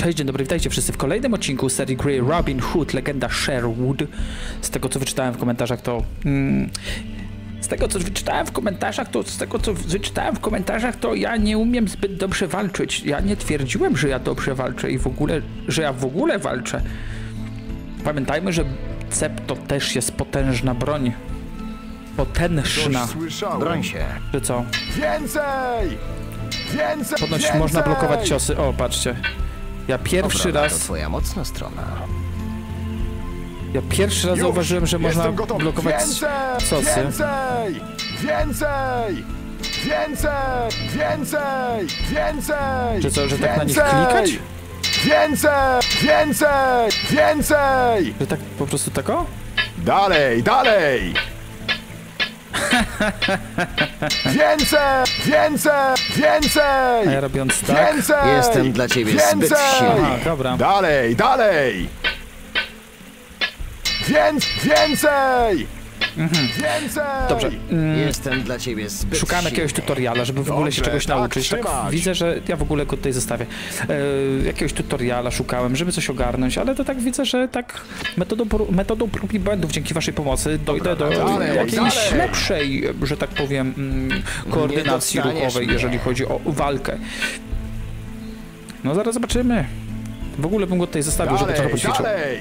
Cześć, dzień dobry, witajcie wszyscy w kolejnym odcinku serii gry Robin Hood, legenda Sherwood. Z tego co wyczytałem w komentarzach to... Mm, z tego co wyczytałem w komentarzach to... Z tego co wyczytałem w komentarzach to ja nie umiem zbyt dobrze walczyć. Ja nie twierdziłem, że ja dobrze walczę i w ogóle... że ja w ogóle walczę. Pamiętajmy, że cep to też jest potężna broń. Potężna. Broń się. Że co? Więcej! Więcej! Ponoć więcej! można blokować ciosy. O, patrzcie. Ja pierwszy Obrona raz... To twoja mocna strona. Ja pierwszy raz Już! zauważyłem, że można Jestem blokować Więcej! sosy. Więcej! Więcej! Więcej! Więcej! Więcej! Że co, że tak na nich Więcej! klikać? Więcej! Więcej! Więcej! Że tak po prostu tak o? Dalej, dalej! Więcej! Więcej! Więcej! A ja robiąc tak? Więcej! Jestem dla ciebie zbyt Więcej! silny. Aha, dobra. Dalej, dalej! Więc, więcej! Więcej! Dobrze. Mm, Jestem dla ciebie zbyt Szukałem silny. jakiegoś tutoriala, żeby w ogóle się Dobrze, czegoś tak nauczyć. Tak trzymać. widzę, że ja w ogóle go tutaj zostawię. E, jakiegoś tutoriala szukałem, żeby coś ogarnąć, ale to tak widzę, że tak metodą, pró- metodą prób i błędów dzięki waszej pomocy dojdę do dalej, jakiejś dalej. lepszej, że tak powiem, mm, koordynacji Nie dostaniesz ruchowej, mnie. jeżeli chodzi o walkę. No zaraz zobaczymy. W ogóle bym go tutaj zostawił, żeby trochę Dalej, poćwiczył. dalej!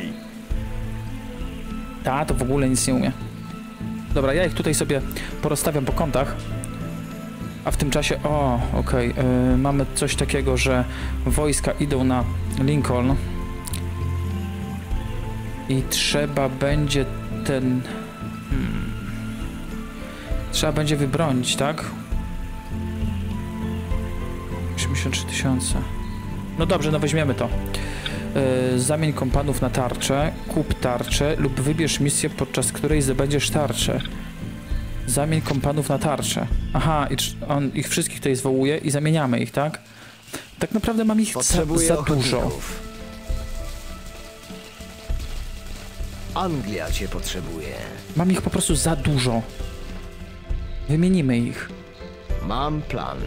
Ta, to w ogóle nic nie umie. Dobra, ja ich tutaj sobie porozstawiam po kątach. A w tym czasie, o, okej, y, mamy coś takiego, że wojska idą na Lincoln. I trzeba będzie ten... Hmm, trzeba będzie wybronić, tak? 83 tysiące. No dobrze, no weźmiemy to. Y, zamień kompanów na tarczę, kup tarczę lub wybierz misję, podczas której zdobędziesz tarczę. Zamień kompanów na tarczę. Aha, i on ich wszystkich tutaj zwołuje i zamieniamy ich, tak? Tak naprawdę mam ich za, Potrzebuję za dużo. Anglia cię potrzebuje. Mam ich po prostu za dużo. Wymienimy ich. Mam plan.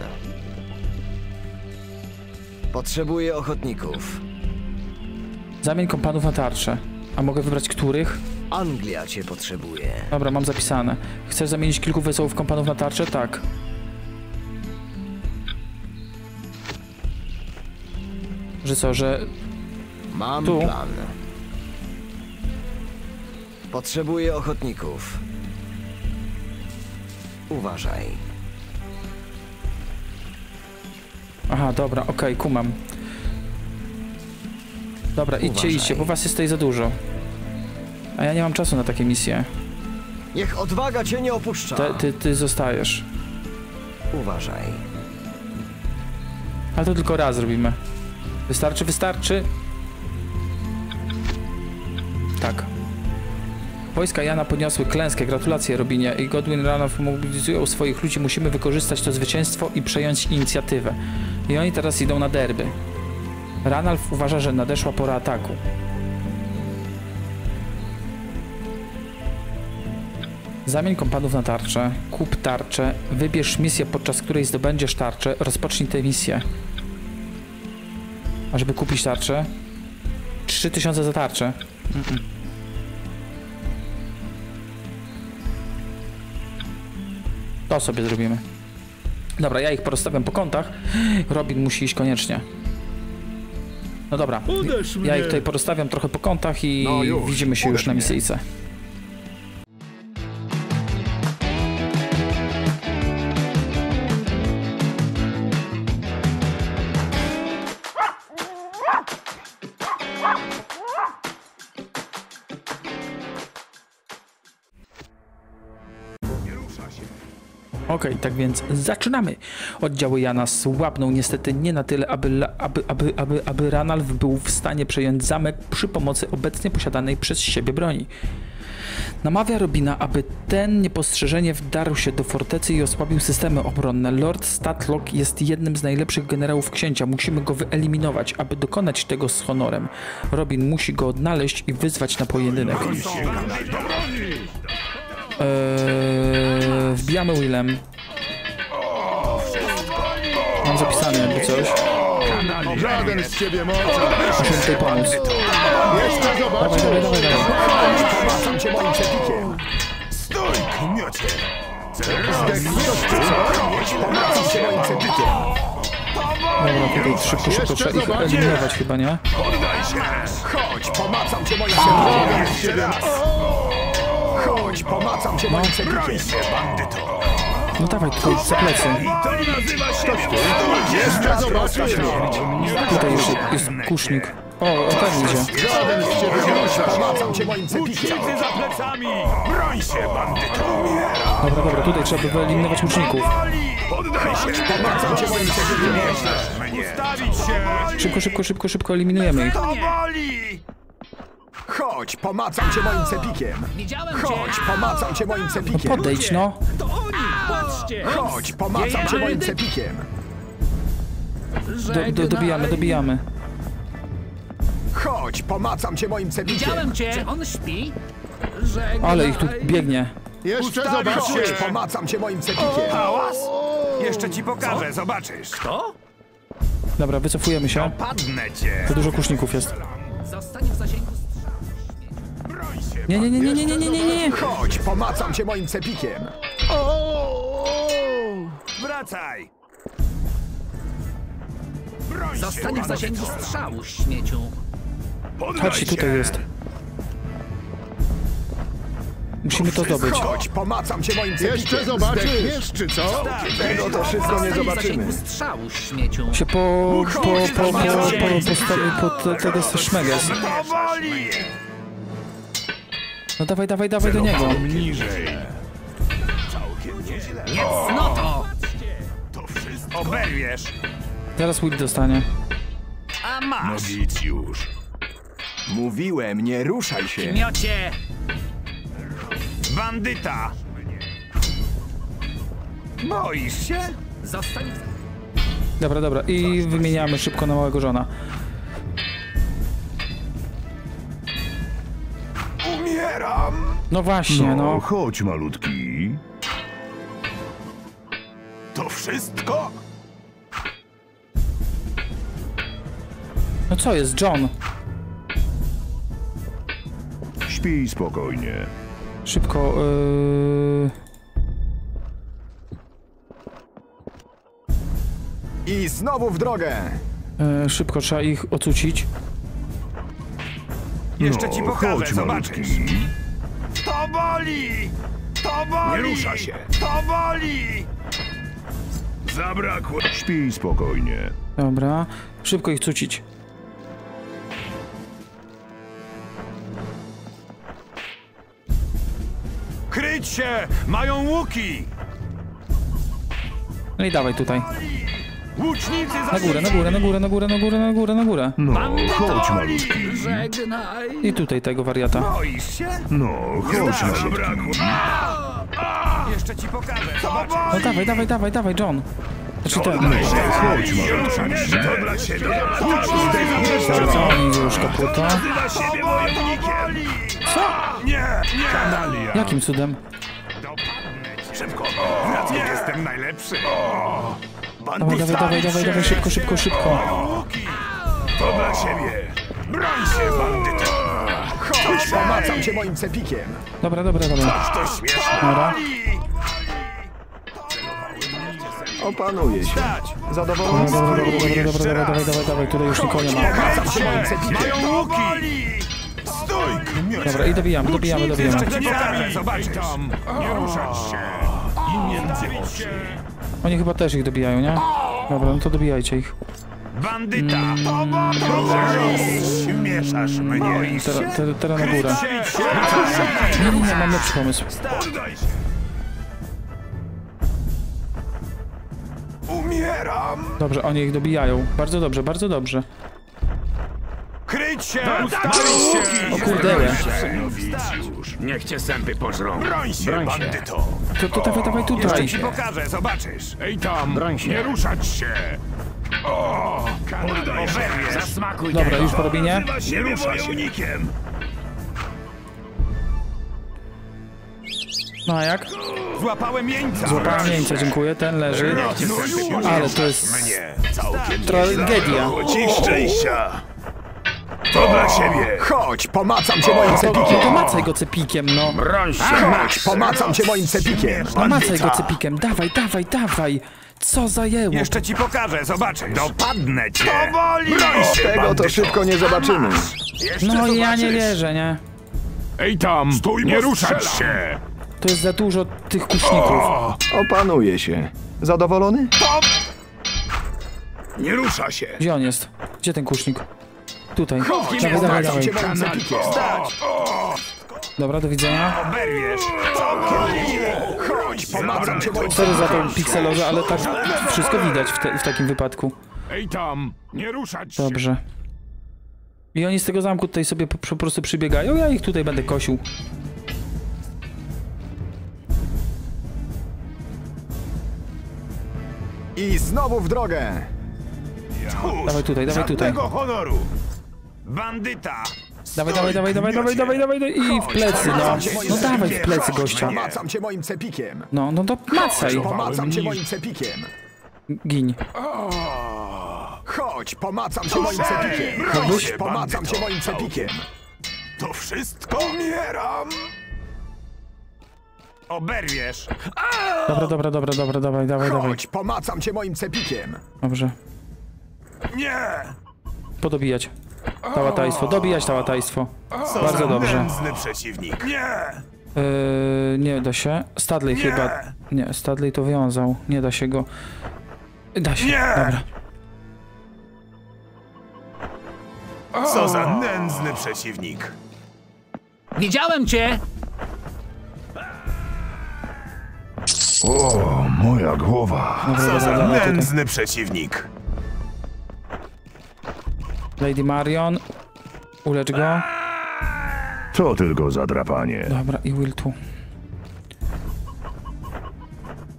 Potrzebuję ochotników. Zamień kompanów na tarczę. A mogę wybrać których? Anglia cię potrzebuje. Dobra, mam zapisane. Chcesz zamienić kilku wesołów kompanów na tarczę? Tak. Że co, że Mam Tu. plan. Potrzebuję ochotników. Uważaj. Aha, dobra, okej, kumam. Dobra, idźcie, Uważaj. idźcie, bo was jest tutaj za dużo. A ja nie mam czasu na takie misje. Niech odwaga cię nie opuszcza. Te, ty, ty zostajesz. Uważaj. Ale to tylko raz robimy. Wystarczy, wystarczy. Tak. Wojska Jana podniosły klęskę. Gratulacje Robinie i Godwin Ranoff mobilizują swoich ludzi. Musimy wykorzystać to zwycięstwo i przejąć inicjatywę. I oni teraz idą na derby. Ranulf uważa, że nadeszła pora ataku. Zamień kompanów na tarczę, kup tarczę, wybierz misję, podczas której zdobędziesz tarczę, rozpocznij tę misję. A żeby kupić tarczę? 3000 za tarczę. Mm-mm. To sobie zrobimy. Dobra, ja ich porozstawiam po kątach. Robin musi iść koniecznie. No dobra, ja ich tutaj porozstawiam trochę po kątach i No już, widzimy się już na misyjce. Okej, tak więc zaczynamy. Oddziały Jana słabną niestety nie na tyle, aby, aby, aby, aby, aby Ranalf był w stanie przejąć zamek przy pomocy obecnie posiadanej przez siebie broni. Namawia Robina, aby ten niepostrzeżenie wdarł się do fortecy i osłabił systemy obronne. Lord Statlock jest jednym z najlepszych generałów księcia. Musimy go wyeliminować, aby dokonać tego z honorem. Robin musi go odnaleźć i wyzwać na pojedynek. Eee, wbijamy Willem. Mam zapisane jakby coś. Żaden z ciebie mocno. Muszę tutaj pomóc. Jeszcze zobaczysz. dawaj, dawaj, dawaj. Cię moim cepikiem. Stój, co? Pomacam cię moim cepikiem. Dobra, tutaj szybko, szybko trzeba ich eliminować chyba, nie? Poddaj się! Chodź, pomacam cię moim cepikiem. z ciebie Chodź, pomacam cię moim cepikiem. Broń się, bandyto! No dawaj, tutaj za plecy. To nazywa się... Jeszcze zobaczysz. Tutaj już jest kusznik. O, ten idzie. Żaden z ciebie mocno. Pomacam cię moim cepikiem. za plecami! Broń się, bandyto! Dobra, dobra, tutaj trzeba by wyeliminować łuczników. Poddaj się! Pomacam cię moim. Mnie! Ustawić się! Szybko, szybko, szybko, szybko eliminujemy ich. To boli! Chodź, pomacam cię moim cepikiem. Widziałem! Chodź, pomacam cię moim cepikiem. Podejdź, no. To oni! Patrzcie! Chodź, pomacam cię moim cepikiem. Do, do, dobijamy, dobijamy. Chodź, pomacam cię moim cepikiem. Widziałem cię! Czy on śpi? Żegnaj. Ale ich tu biegnie. Jeszcze Chodź, zobaczysz. pomacam cię moim cepikiem. Hałas? Jeszcze ci pokażę, zobaczysz! To? Dobra, wycofujemy się. Padnę cię! Za dużo kuszników jest. Zostanie w zasięgu! Nie, nie, nie, nie, nie, nie, nie, nie, nie. Chodź, pomacam cię moim cepikiem. Wracaj! Broń Zostanie w zasięgu strzału, śmieciu. Poddaj Chodź, się. tutaj jest. Musimy to zdobyć. Chodź, pomacam cię moim cepikiem. Jeszcze zobaczysz, czy co? Tego to wszystko nie Zostanie w zobaczymy. zasięgu strzału, śmieciu. Się po, po, po, po, po, postawi pod tego szmeges. To boli! No dawaj, dawaj, dawaj do niego. Niżej! Całkiem nieźle. No to! To wszystko. Oberwiesz! Zaraz Will dostanie. A No masz! nic już. Mówiłem, nie ruszaj się. Miocie! Bandyta! Boisz się? Zostanie w... Dobra, dobra. I wymieniamy szybko na małego żona. No właśnie, no. chodź malutki. To wszystko? No co jest, John? Śpij spokojnie. Szybko, yy... I znowu w drogę. yy, szybko trzeba ich ocucić. Jeszcze no, ci pokażę, chodź zobaczysz. malutki. To boli! To boli! Nie rusza się. To boli! Zabrakło. Śpij spokojnie. Dobra. Szybko ich cucić. Kryć się! Mają łuki! No i dawaj tutaj. Łucznicy Na górę, na górę, na górę, na górę, na górę, na górę, na górę. No, chodź malutki. Żegnaj! I tutaj tego wariata. Boisz się? No, chodź malutki. Jeszcze ci pokażę. No dawaj, dawaj, dawaj, dawaj, John. Znaczy ten. Chodź malutki. To dla ciebie. Oni już kaputa. Co? Nie, nie. Kanalia. Jakim cudem? Szybko. Wracaj, jestem najlepszy. Dawaj, dawaj, dawaj, dawaj, dawaj, szybko, szybko, szybko. To dla ciebie. Broń się, bandyto. Chodź, pomacam cię moim cepikiem. Dobra, dobra, dobra. To śmieszne. Dobra. Opanuję się. Zadowolony. Dobra, dobra, dobra, dobra, dobra, dobra, dawaj, dawaj, dawaj, tutaj już nikogo nie ma. Pomacam cię moim cepikiem. Mają łuki. Stój, kmiocie. Dobra, i dobijamy, dobijamy, dobijamy. Nie ruszać się. I między oczy. Oni chyba też ich dobijają, nie? Dobra, no to dobijajcie ich. Bandyta! Śmieszasz mnie! Teraz te, teraz na górę. Nie, nie, nie, mam lepszy pomysł. Umieram! Dobrze, oni ich dobijają. Bardzo dobrze, bardzo dobrze. Kryć się! Ustawić się! O kurde. już! Niech cię sępy pożrą! Broń się, bandyto! To, to dawaj, dawaj Jeszcze tutaj. ci pokażę, zobaczysz! Ej tam! Broń się! Nie ruszać się! O! Się! Zasmakuj Dobra, już po robinie. Nazywa siebie wojownikiem! No a jak? Złapałem jeńca! Złapałem jeńca, dziękuję, ten leży. Ale to jest tragedia. ci szczęścia! To dla ciebie! Chodź, pomacam cię moim cepikiem. to macaj go cepikiem, no. Broń się! Chodź, pomacam cię moim cepikiem. No macaj go cepikiem, dawaj, dawaj, dawaj. Co zajęło? Jeszcze ci pokażę, zobaczysz! Dopadnę cię! To boli! Broń się, Tego to szybko nie zobaczymy. No i ja nie wierzę, nie? Ej tam! Stój, nie ruszać się! To jest za dużo tych kuszników. Opanuje się. Zadowolony? Nie rusza się! Gdzie on jest? Gdzie ten kusznik? Tutaj. Chodź, Dawaj, dawaj, dawaj. Dobra, do widzenia. Oberwiesz! Chodź, cię Sorry za tą pikselozę, ale tak wszystko widać w, te, w takim wypadku. Ej tam! Nie ruszać się! Dobrze. I oni z tego zamku tutaj sobie po, po prostu przybiegają, ja ich tutaj będę kosił. I znowu w drogę. Dawaj tutaj, dawaj tutaj. Żadnego honoru! Bandyta! Dawaj, dawaj, dawaj, dawaj, dawaj, dawaj, dawaj, dawaj. I w plecy, no. No dawaj w plecy gościa. Pomacam cię moim cepikiem. No, no to macaj. Pomacam cię moim cepikiem. Gin. Chodź, pomacam cię moim cepikiem. Chodź. Pomacam cię moim cepikiem. To wszystko? Umieram! Oberwiesz! Dobra, dobra, dobra, dobra, dawaj, dawaj, dawaj. Chodź, pomacam cię moim cepikiem. Dobrze. Nie! Podobijać. Tałatajstwo, dobijać tałatajstwo. Bardzo dobrze. Nędzny przeciwnik! Nie! Yy, nie da się. Studley chyba. Nie, Studley to wiązał. Nie da się go. Da się. Nie! Dobra. Co za nędzny przeciwnik! Widziałem cię! O, moja głowa. Dobra, Co dobra, za dobra, tutaj. nędzny przeciwnik! Lady Marion. Ulecz go. To tylko zadrapanie. Dobra, i Will tu.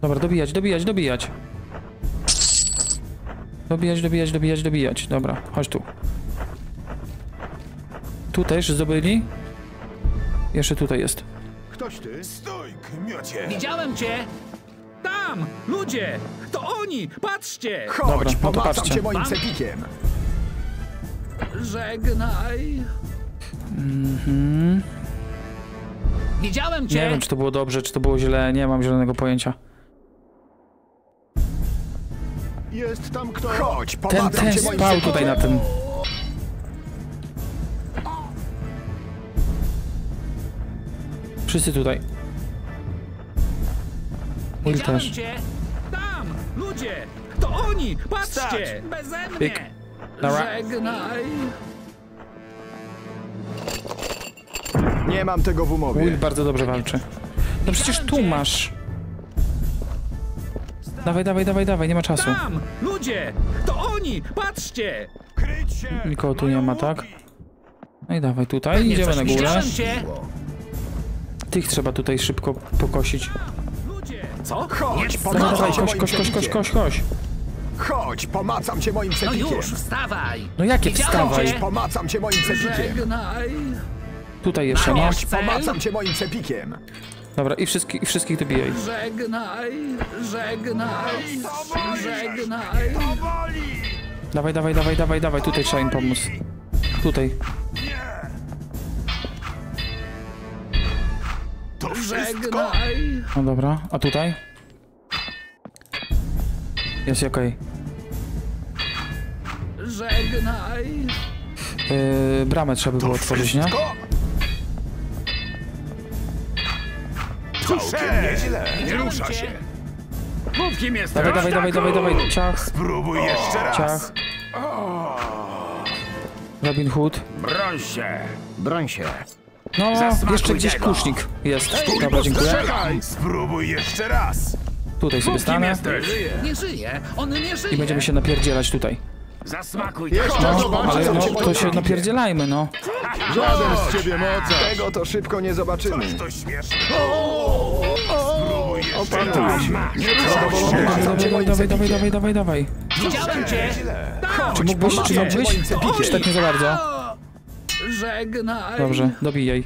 Dobra, dobijać, dobijać, dobijać. Dobijać, dobijać, dobijać, dobijać. Dobra, chodź tu. Tu też zdobyli? Jeszcze tutaj jest. Ktoś ty? Stój, kmiocie! Widziałem cię! Tam! Ludzie! To oni! Patrzcie! Chodź, Dobra, no to patrzcie. cię moim cepikiem. Żegnaj! Widziałem Nie cię! wiem, czy to było dobrze, czy to było źle, nie mam zielonego pojęcia. Jest tam kto? Chodź, Ten, ten spał tutaj na tym. Wszyscy tutaj. Will Widziałem też. cię! Tam! Ludzie! To oni! Patrzcie! Stać. Beze mnie! Pyk. Dobra. Żegnaj! Nie mam tego w Will umowie. bardzo dobrze walczy. No przecież tu masz. Dawaj, dawaj, dawaj, dawaj, nie ma czasu. Tam! Ludzie! To oni! Patrzcie! Kryć się! Nikogo tu nie ma, tak? No i dawaj tutaj, idziemy na górę. Cię! Tych trzeba tutaj szybko pokosić. Ludzie! Co? Chodź, Dawaj, dawaj, cię koś, moim koś, koś, koś, cepikiem. koś, koś. Chodź, pomacam cię moim No cepikiem. już, wstawaj! No jakie wstawaj? cię. Pomacam cię moim cepikiem. Żegnaj! Tutaj jeszcze, no. Chodź, pomacam cię moim cepikiem. Dobra, i wszystkich, i wszystkich dobijaj. Żegnaj! Żegnaj! Żegnaj! Dawaj, dawaj, dawaj, dawaj, dawaj, tutaj trzeba im pomóc. Tutaj. To wszystko? Żegnaj! No dobra, a tutaj? Jest okej. Żegnaj! Yy, bramę trzeba by było otworzyć, nie? Całkiem nieźle! Nie rusza się! Mów kim jesteś! Dawaj, dawaj, dawaj, dawaj, dawaj. Ciach, Spróbuj jeszcze raz! ciach. Robin Hood. Broń się! Broń się. No, jeszcze gdzieś kusznik jest. Dobra, dziękuję. Czekaj! Spróbuj jeszcze raz! Tutaj sobie stanę Nie żyje! On nie żyje! i będziemy się napierdzielać tutaj. Zasmakuj Jeszcze No, ale no, to się napierdzielajmy, no. Żaden z ciebie mocarz. Tego to szybko nie zobaczymy. To śmieszne! Się! Dawaj, dawaj, dawaj, dawaj, dawaj, dawaj, dawaj. Widziałem cię! Czy mógłbyś, czy mógłbyś? Czy tak nie za bardzo? Żegnaj! Dobrze, dobijaj.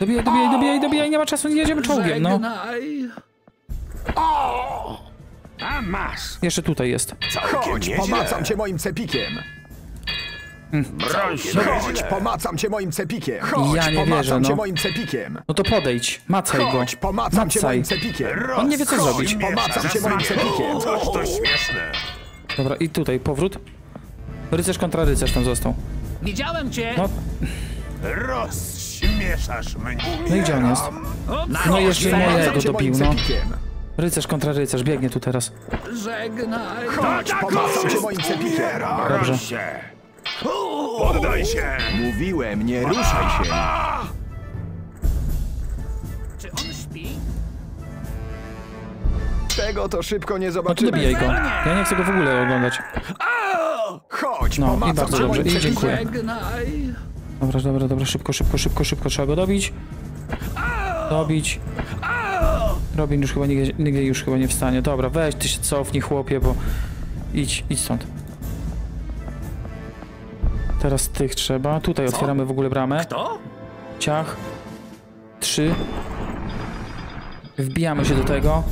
Dobijaj, dobijaj, dobijaj, dobijaj, nie ma czasu, nie jedziemy czołgiem, no. A masz! Jeszcze tutaj jest. Chodź, pomacam cię moim cepikiem. Broń się! Chodź, pomacam cię moim cepikiem. Chodź, Ja nie pomacam wierzę, cię no. moim cepikiem. No to podejdź, macaj go. Chodź, pomacam cię Macaj. moim cepikiem. On nie wie co zrobić. pomacam cię moim cepikiem. Toż to śmieszne! Dobra, i tutaj, powrót. Rycerz kontra rycerz tam został. Widziałem cię. No, Rozśmieszasz mnie! no i gdzie on jest? No jeszcze mojego dobił, no. Rycerz kontra rycerz, biegnie tu teraz. Żegnaj. Chodź, pomacam cię moim cepikiem. Dobrze. Poddaj się! Mówiłem, nie ruszaj się. Czy on śpi? Tego to szybko nie No zobaczymy. dobijaj go. Ja nie chcę go w ogóle oglądać. Chodź, No, i pomacam bardzo cię dobrze, moim i dziękuję. Żegnaj. Dobra, dobra, dobra, szybko, szybko, szybko, szybko, trzeba go dobić. Dobić. Robin już chyba nigdzie, nigdzie już chyba nie wstanie. Dobra, weź ty się cofnij chłopie, bo idź, idź stąd. Teraz tych trzeba. Tutaj otwieramy w ogóle bramę. To? Ciach. Trzy. Wbijamy się do tego.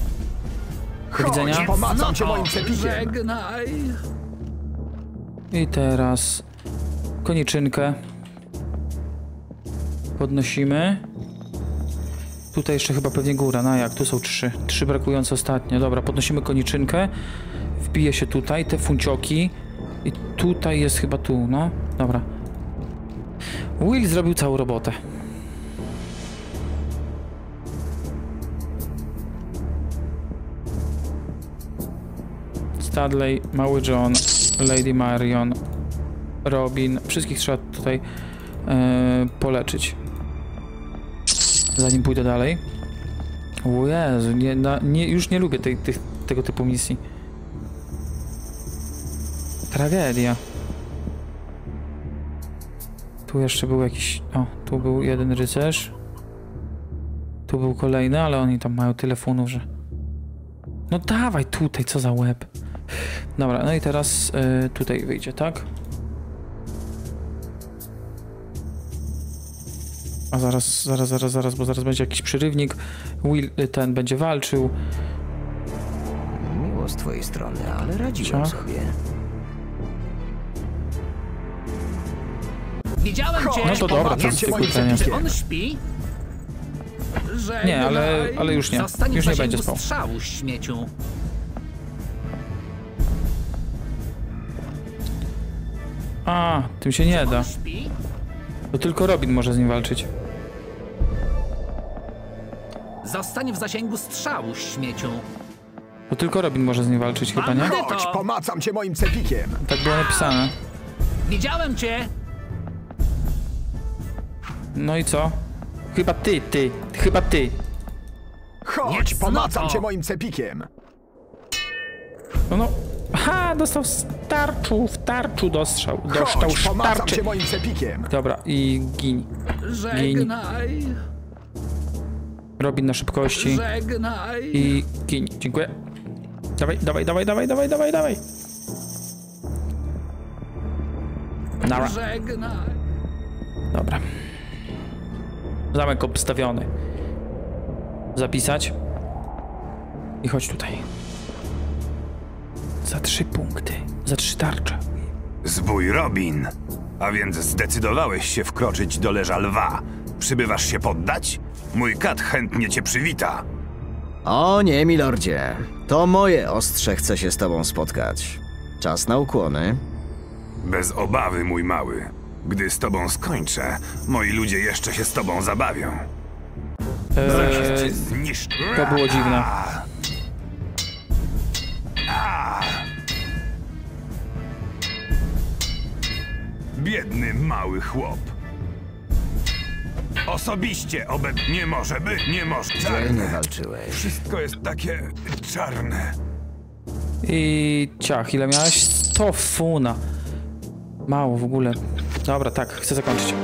Do widzenia. Chodź, pomacam cię moim cepikiem. Żegnaj. I teraz koniczynkę podnosimy. Tutaj jeszcze chyba pewnie góra, no jak, tu są trzy. Trzy brakujące ostatnio. Dobra, podnosimy koniczynkę. Wbije się tutaj, te funcioki. I tutaj jest chyba tu, no. Dobra. Will zrobił całą robotę. Studley, Mały John, Lady Marion, Robin. Wszystkich trzeba tutaj e, poleczyć. Zanim pójdę dalej. O Jezu, nie, na, nie, już nie lubię tej, tych, tego typu misji. Tragedia. Tu jeszcze był jakiś... O, tu był jeden rycerz. Tu był kolejny, ale oni tam mają tyle funów, że... No dawaj tutaj, co za łeb. Dobra, no i teraz y, tutaj wyjdzie, tak? A zaraz, zaraz, zaraz, zaraz, bo zaraz będzie jakiś przerywnik. Will y, ten będzie walczył. Miło z twojej strony, ale radziłem Ciach. sobie. Widziałem cię. No to dobra, to jest wykluczenie. Czy on śpi? Żegnaj. Nie, ale- ale już nie. Już nie będzie spał. strzału, śmieciu. A, tym się nie da. To tylko Robin może z nim walczyć. Zostań w zasięgu strzału, śmieciu. To tylko Robin może z nim walczyć chyba, nie? Chodź, pomacam cię moim cepikiem. Tak było napisane. Widziałem cię. No i co? Chyba ty, ty, chyba ty. Chodź, Nie, pomacam no cię moim cepikiem. No, no. Ha, dostał z tarczu, w tarczu dostał. Dostał Chodź, pomacam sztarczy. cię moim cepikiem. Dobra, i gin. Żegnaj. Robin na szybkości. Żegnaj. I gin. Dziękuję. Dawaj, dawaj, dawaj, dawaj, dawaj, dawaj, dawaj. Nara. Żegnaj. Dobra. Zamek obstawiony. Zapisać. I chodź tutaj. Za trzy punkty. Za trzy tarcze. Zbój Robin! A więc zdecydowałeś się wkroczyć do leża lwa. Przybywasz się poddać? Mój kat chętnie cię przywita. O nie, milordzie. To moje ostrze chce się z tobą spotkać. Czas na ukłony. Bez obawy, mój mały. Gdy z tobą skończę, moi ludzie jeszcze się z tobą zabawią. Eee, to było dziwne. Biedny mały chłop. Osobiście obed... Nie może być, nie może. Czarne. walczyłeś. Wszystko jest takie czarne. I ciach, ile miałeś? 100 funa. Mało w ogóle. Dobra, tak, chcę zakończyć.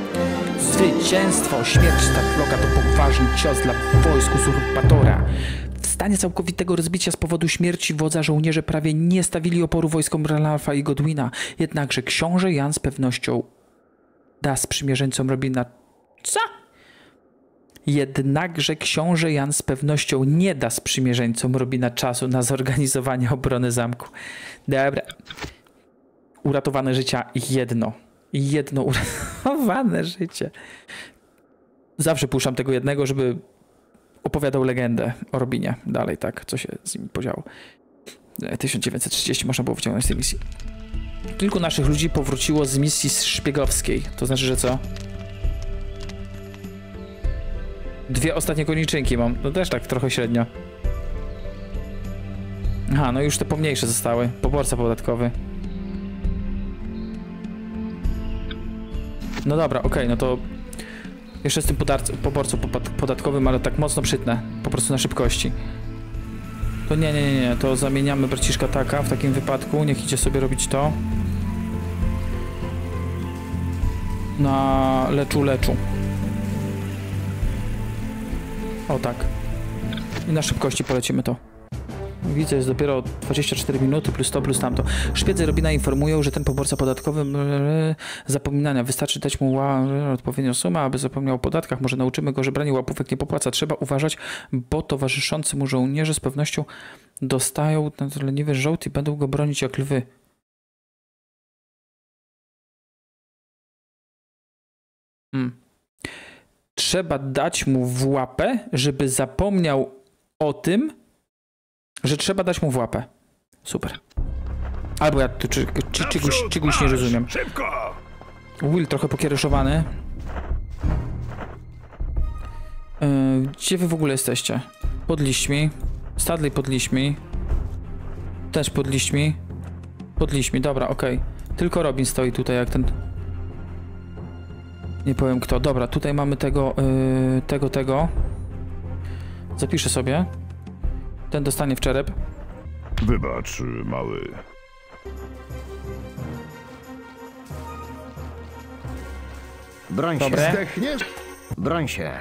Zwycięstwo! Śmierć Starfloka to poważny cios dla wojsk uzurpatora. W stanie całkowitego rozbicia z powodu śmierci wodza żołnierze prawie nie stawili oporu wojskom Ralpha i Godwina. Jednakże książę Jan z pewnością da sprzymierzeńcom Robina... Co? Jednakże książę Jan z pewnością nie da sprzymierzeńcom Robina czasu na zorganizowanie obrony zamku. Dobra. Uratowane życia jedno. Jedno uratowane życie. Zawsze puszczam tego jednego, żeby opowiadał legendę o Robinie. Dalej, tak, co się z nim podziało. E, 1930 można było wyciągnąć z tej misji. Kilku naszych ludzi powróciło z misji szpiegowskiej. To znaczy, że co? Dwie ostatnie koniczynki mam. No też tak trochę średnio. Aha, no już te pomniejsze zostały. Poborca podatkowy. No dobra, okej, no to jeszcze z tym poborcą podatkowym, ale tak mocno przytnę. Po prostu na szybkości. To nie, nie, nie, nie, to zamieniamy braciszka taka w takim wypadku. Niech idzie sobie robić to. Na leczu, leczu. O tak. I na szybkości polecimy to. Widzę, jest dopiero 24 minuty plus to, plus tamto. Szpiedzy Robina informują, że ten poborca podatkowy zapominania. Wystarczy dać mu odpowiednią sumę, aby zapomniał o podatkach. Może nauczymy go, że branie łapówek nie popłaca. Trzeba uważać, bo towarzyszący mu żołnierze z pewnością dostają ten leniwy żołd i będą go bronić jak lwy. Hmm. Trzeba dać mu w łapę, żeby zapomniał o tym, że trzeba dać mu w łapę. Super. Albo ja tu czy, czy, czegoś, czegoś nie rozumiem. Szybko! Will trochę pokieruszowany. Yy, gdzie wy w ogóle jesteście? Pod liśćmi. Stadley pod liśćmi. Też pod liśćmi. Pod liśćmi, dobra, okej. Tylko Robin stoi tutaj jak ten... Nie powiem kto. Dobra, tutaj mamy tego, yy, tego, tego. Zapiszę sobie. Ten dostanie w czerep. Wybacz, mały. Broń się. Dobre. Zdechniesz? Broń się.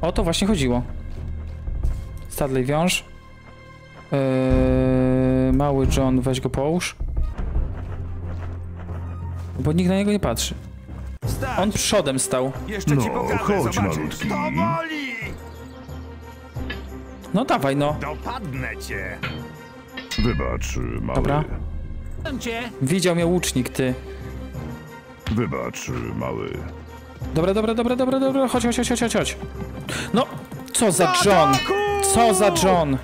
O to właśnie chodziło. Stadley wiąż. Yy, mały John, weź go połóż. Bo nikt na niego nie patrzy. On przodem stał. Jeszcze ci No, pokażę, chodź, zobaczysz. malutki. To boli! No dawaj no. Dopadnę cię! Wybacz, mały. Dobra. Widział mnie łucznik, ty. Wybacz, mały. Dobra, dobra, dobra, dobra, dobra. Chodź, chodź, chodź, chodź, chodź. No, co za John? Co za John?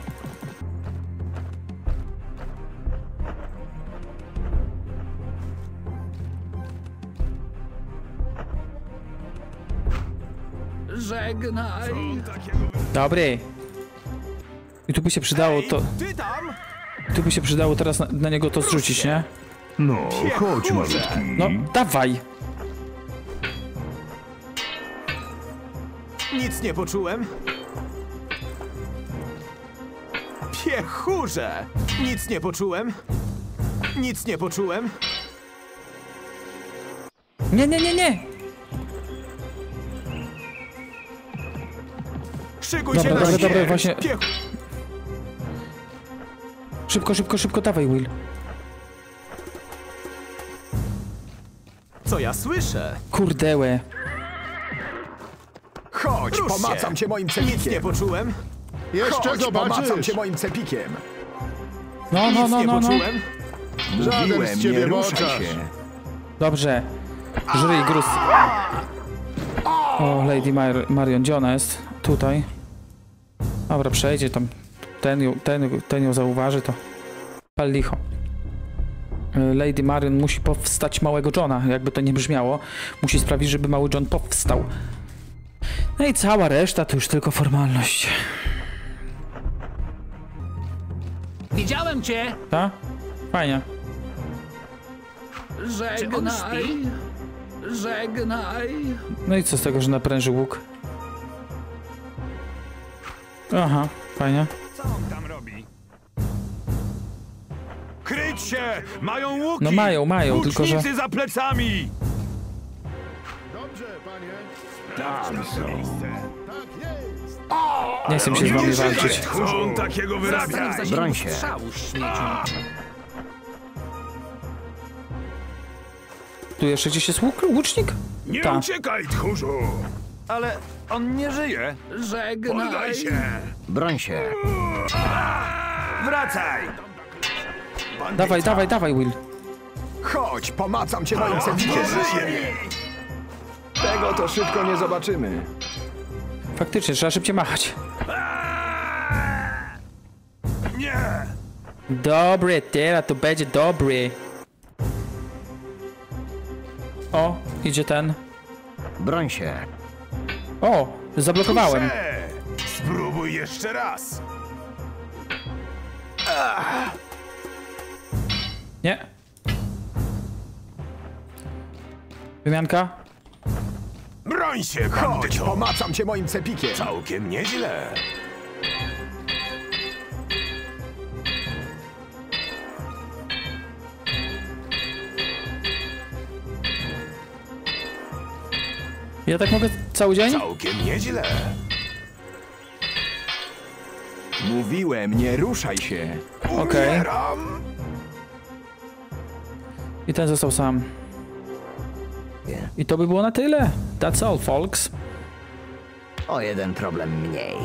Dobry. I tu by się przydało to... Tu by się przydało teraz na, na niego to zrzucić, nie? No, chodź, malutki. No, dawaj. Nic nie poczułem. Piechurze! Nic nie poczułem. Nic nie poczułem. Nie, nie, nie, nie. Szykuj Dobra, się na dobra, śmierć. dobra, właśnie-. Szybko, szybko, szybko, dawaj, Will. Co ja słyszę? Kurdełe. Chodź, pomacam cię moim cepikiem. Nic nie poczułem. Jeszcze Chodź, zobaczysz. pomacam cię moim cepikiem. No, no, no, nie no, no. poczułem. Żaden z ciebie mocarz. Dobrze. Żryj gruz. O, Lady Mar Marion, gdzie ona jest? Tutaj. Dobra, przejdzie tam. Ten ją, ten, ten ją zauważy, to pal licho. Y, Lady Marion musi powstać małego Johna, jakby to nie brzmiało. Musi sprawić, żeby mały John powstał. No i cała reszta to już tylko formalność. Widziałem cię. Tak? Fajnie. Żegnaj. Żegnaj. No i co z tego, że napręży łuk? Aha, fajnie. Co on tam robi? Kryć się! Mają łuki! No mają, mają, tylko że... Za plecami! Dobrze, panie. Tam są. Nie chcę się z wami walczyć. Co on takiego wyrabia? Broń się. Tu jeszcze gdzieś jest łuk, łucznik? Nie Ta. uciekaj, tchórzu! Ale on nie żyje. Żegnaj. Poddaj się! Broń się. Wracaj! Dawaj, dawaj, dawaj, Will. Chodź, pomacam cię moim cepikiem. Tego to szybko nie zobaczymy. Faktycznie, trzeba szybciej machać. Nie! Dobry, teraz to będzie dobry. O, idzie ten. Broń się. O, zablokowałem. Spróbuj jeszcze raz! Nie. Wymianka? Broń się, Chodź, bandyto! pomacam cię moim cepikiem. Całkiem nieźle. Ja tak mogę cały dzień? Całkiem nieźle. Mówiłem, nie ruszaj się. Okej. Umieram! I ten został sam. I to by było na tyle. That's all, folks. O jeden problem mniej.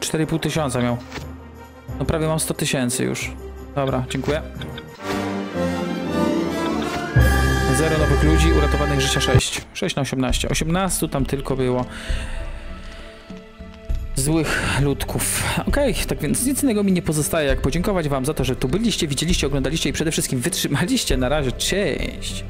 4,5 tysiąca miał. No prawie mam 100 tysięcy już. Dobra, dziękuję. Zero nowych ludzi, uratowanych życia 6. 6 na 18. 18 tam tylko było złych ludków. Okej, tak więc nic innego mi nie pozostaje jak podziękować wam za to, że tu byliście, widzieliście, oglądaliście i przede wszystkim wytrzymaliście. Na razie, cześć!